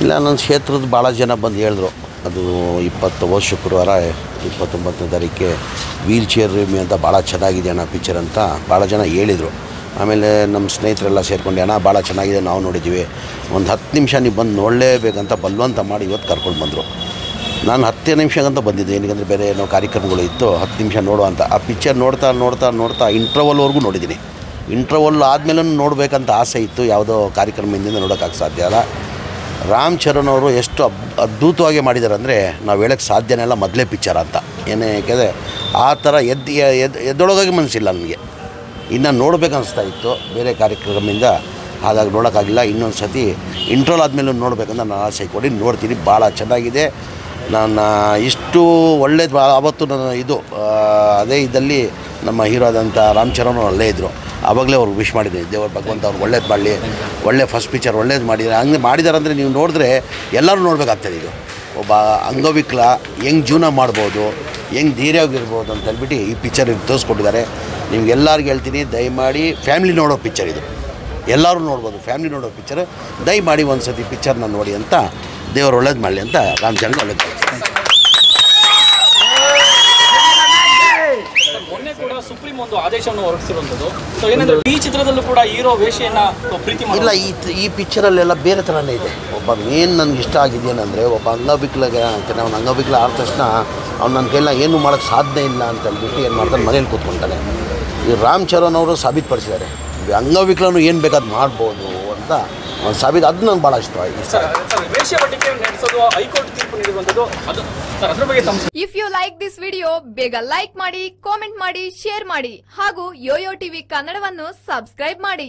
ಇಲ್ಲ ನನ್ನ ಕ್ಷೇತ್ರದ ಭಾಳ ಜನ ಬಂದು ಹೇಳಿದ್ರು. ಅದು ಇಪ್ಪತ್ತು ಶುಕ್ರವಾರ ಇಪ್ಪತ್ತೊಂಬತ್ತನೇ ತಾರೀಕಿಗೆ ವೀಲ್ ಚೇರ್ ರಿಮಿ ಅಂತ ಭಾಳ ಚೆನ್ನಾಗಿದೆ ಅಣ್ಣ ಪಿಕ್ಚರ್ ಅಂತ ಭಾಳ ಜನ ಹೇಳಿದರು. ಆಮೇಲೆ ನಮ್ಮ ಸ್ನೇಹಿತರೆಲ್ಲ ಸೇರ್ಕೊಂಡು, ಅಣ್ಣ ಭಾಳ ಚೆನ್ನಾಗಿದೆ, ನಾವು ನೋಡಿದ್ದೀವಿ. ಒಂದು ಹತ್ತು ನಿಮಿಷ ನೀವು ಬಂದು ನೋಡಲೇಬೇಕಂತ ಬಲ್ವಂತ ಮಾಡಿ ಇವತ್ತು ಕರ್ಕೊಂಡು ಬಂದರು. ನಾನು ಹತ್ತೇ ನಿಮಿಷಕ್ಕಂತ ಬಂದಿದ್ದೆ. ಏನಕ್ಕಂದರೆ ಬೇರೆ ಏನೋ ಕಾರ್ಯಕ್ರಮಗಳು ಇತ್ತು. ಹತ್ತು ನಿಮಿಷ ನೋಡುವಂತ ಆ ಪಿಕ್ಚರ್ ನೋಡ್ತಾ ನೋಡ್ತಾ ನೋಡ್ತಾ ಇಂಟ್ರವಲ್ವರೆಗೂ ನೋಡಿದ್ದೀನಿ. ಇಂಟ್ರವಲ್ ಆದಮೇಲೂ ನೋಡಬೇಕಂತ ಆಸೆ ಇತ್ತು. ಯಾವುದೋ ಕಾರ್ಯಕ್ರಮದಿಂದ ನೋಡೋಕ್ಕಾಗ ಸಾಧ್ಯ ಅಲ್ಲ. ರಾಮ್ ಚರಣ್ ಅವರು ಎಷ್ಟು ಅಬ್, ಅದ್ಭುತವಾಗಿ ಮಾಡಿದ್ದಾರೆ ಅಂದರೆ ನಾವು ಹೇಳೋಕ್ಕೆ ಸಾಧ್ಯನೇ ಇಲ್ಲ, ಮೊದಲೇ ಪಿಕ್ಚರ್ ಅಂತ. ಏನೇ ಯಾಕೆಂದರೆ ಆ ಥರ ಎದ್ದು ಎದ್ದು ಎದ್ದೊಳಗಾಗಿ ಮನಸ್ಸಿಲ್ಲ ನನಗೆ. ಇನ್ನು ನೋಡ್ಬೇಕು ಅನಿಸ್ತಾ ಇತ್ತು. ಬೇರೆ ಕಾರ್ಯಕ್ರಮದಿಂದ ಹಾಗಾಗಿ ನೋಡೋಕ್ಕಾಗಿಲ್ಲ. ಇನ್ನೊಂದು ಸತಿ ಇಂಟ್ರೋಲ್ ಆದಮೇಲೆ ನೋಡಬೇಕಂತ ನಾನು ಆಸೆ ಕೊಡಿ, ನೋಡ್ತೀನಿ. ಭಾಳ ಚೆನ್ನಾಗಿದೆ. ನಾನು ಇಷ್ಟು ಒಳ್ಳೇದು ಆವತ್ತು ನಾನು ಇದು ಅದೇ ಇದರಲ್ಲಿ ನಮ್ಮ ಹೀರೋ ಆದಂಥ ರಾಮ್ ಚರಣ್ ಅಲ್ಲೇ ಇದ್ದರು ಆವಾಗಲೇ ಅವ್ರಿಗೆ ವಿಶ್ ಮಾಡಿದ್ದೀನಿ ದೇವ್ರ ಭಗವಂತ ಅವ್ರು ಒಳ್ಳೇದು ಮಾಡಲಿ, ಒಳ್ಳೆ ಫಸ್ಟ್ ಪಿಕ್ಚರ್ ಒಳ್ಳೇದು ಮಾಡಿದ್ದಾರೆ ಹಂಗೆ ಮಾಡಿದ್ದಾರೆ ಅಂದರೆ ನೀವು ನೋಡಿದ್ರೆ ಎಲ್ಲರೂ ನೋಡಬೇಕಾಗ್ತದೆ ಇದು. ಒಬ್ಬ ಅಂಗವಿಕಲ ಹೆಂಗೆ ಜೀವನ ಮಾಡ್ಬೋದು, ಹೆಂಗೆ ಧೈರ್ಯವಾಗಿರ್ಬೋದು ಅಂತ ಹೇಳ್ಬಿಟ್ಟು ಈ ಪಿಕ್ಚರ್ ತೋರಿಸ್ಕೊಟ್ಟಿದ್ದಾರೆ. ನಿಮ್ಗೆಲ್ಲರಿಗೂ ಹೇಳ್ತೀನಿ, ದಯಮಾಡಿ ಫ್ಯಾಮಿಲಿ ನೋಡೋ ಪಿಕ್ಚರ್ ಇದು. ಎಲ್ಲರೂ ನೋಡ್ಬೋದು ಫ್ಯಾಮಿಲಿ ನೋಡೋ ಪಿಕ್ಚರ್ ದಯಮಾಡಿ ಒಂದು ಸತಿ ಪಿಕ್ಚರ್ನ ನೋಡಿ ಅಂತ ದೇವರು ಒಳ್ಳೇದು ಮಾಡಲಿ ಅಂತ ರಾಮಚಂದ್ರ ಒಳ್ಳೇದು ಕೂಡ ಸುಪ್ರೀಂ ಒಂದು ಏನಂದ್ರೆ ಈ ಚಿತ್ರದಲ್ಲೂ ಕೂಡ ಹೀರೋ ವೇಷೆಯನ್ನ ಇಲ್ಲ, ಈ ಈ ಪಿಕ್ಚರಲ್ಲೆಲ್ಲ ಬೇರೆ ಥರನೇ ಇದೆ. ಒಬ್ಬ ಮೇನ್ ನನಗೆ ಇಷ್ಟ ಆಗಿದೆಯೇನೆಂದರೆ, ಒಬ್ಬ ಅಂಗವಿಕಲಗೆ ಅವ್ನು ಅಂಗವಿಕಲ ಆದ ತಕ್ಷಣ ಅವ್ನು ನನ್ನ ಕೈಲ ಏನು ಮಾಡೋಕ್ಕೆ ಸಾಧ್ಯ ಇಲ್ಲ ಅಂತ ಹೇಳ್ಬಿಟ್ಟು ಏನು ಮಾಡ್ತಾನೆ, ಮನೇಲಿ ಕೂತ್ಕೊಂತಾನೆ. ಈ ರಾಮ್ ಚರಣ್ ಅವರು ಸಾಬೀತುಪಡಿಸಿದ್ದಾರೆ. ಅಂಗವಿಕಲನು ಏನು ಬೇಕಾದ್ ಮಾಡ್ಬೋದು ಅಂತ ಸಾಬೀತು ಅದು ನನಗೆ ಭಾಳ ಇಷ್ಟ ಆಯ್ತು ಸರ್ ಸರ್. ವೇಷ ಪಟ್ಟಿಕೆ ನಡೆಸೋದು ಹೈಕೋರ್ಟ್ ತೀರ್ಪು ನೀಡಿರುವಂಥದ್ದು ಅದು ಸರ್ ಬಗ್ಗೆ ತಮ್ಮ if you like this video ಬೇಗ ಲೈಕ್ ಮಾಡಿ ಕಾಮೆಂಟ್ ಮಾಡಿ ಶೇರ್ ಮಾಡಿ ಹಾಗೂ ಯೋಯೋ ಟಿವಿ ಕನ್ನಡವನ್ನು ಸಬ್ಸ್ಕ್ರೈಬ್ ಮಾಡಿ.